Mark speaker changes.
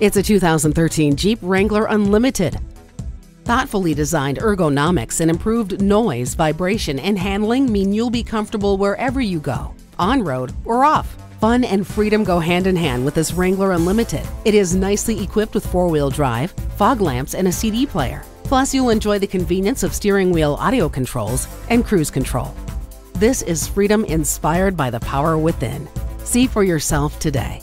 Speaker 1: It's a 2013 Jeep Wrangler Unlimited. Thoughtfully designed ergonomics and improved noise, vibration, and handling mean you'll be comfortable wherever you go, on road or off. Fun and freedom go hand in hand with this Wrangler Unlimited. It is nicely equipped with four wheel drive, fog lamps, and a CD player. Plus, you'll enjoy the convenience of steering wheel audio controls and cruise control. This is freedom inspired by the power within. See for yourself today.